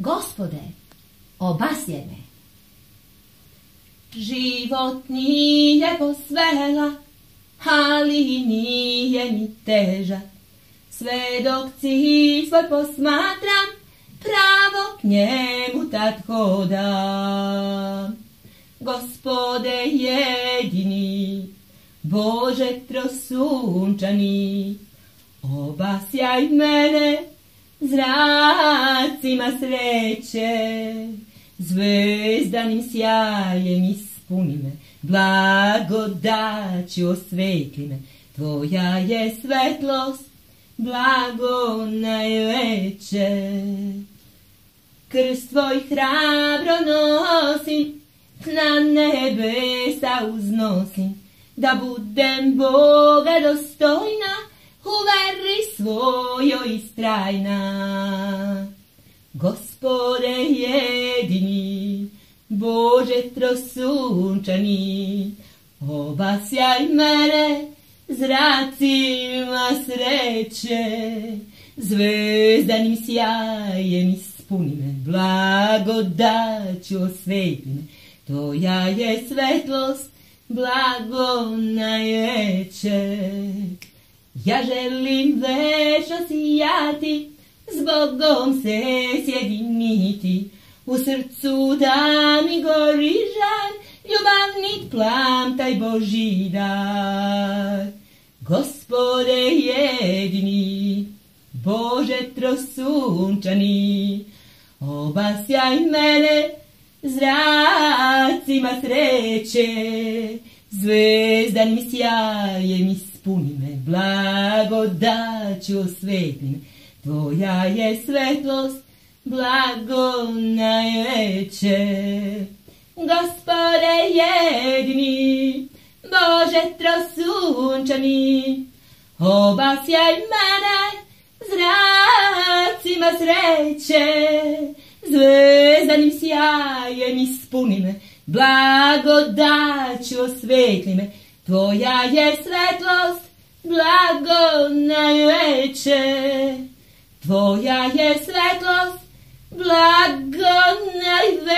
Gospode, obasje me. Život nije posvela, ali nije mi težak. Sve dok svoj posmatram, pravo k njemu tad hodam. Gospode jedini, Bože trosunčani, obasjaj mene zracima sreće, zvezdanim sjajem ispuni me, blagodaću osvetli me, tvoja je svetlost, blago najveće. Krst tvoj hrabro nosim, na nebesa uznosim, da budem Boga dostojna, u veri svojoj istrajna. Gospode jedini, Bože trosunčani, obasjaj mene zracima sreće, zvezdanim sjajem ispuni me, blagodaću osvetli me, Tvoja je svetlost, blago najveće. Ja želim večno sijati, s Bogom se sjediniti, u srcu da mi gori žar, ljubavni plam taj Boži dar. Gospode jedini, Bože trosunčani, obasjaj mene zracima sreće, zvezdanim sjajem ispuni me, blagodaću osvetli me, tvoja je svetlost, blago najveće. Gospode jedini, Bože trosunčani, obasjaj mene zracima sreće, zvezdanim sjajem ispuni me, blagodaću osvetli me, tvoja je svetlost, blago najveće. Tvoja je svetlost, blago najveće.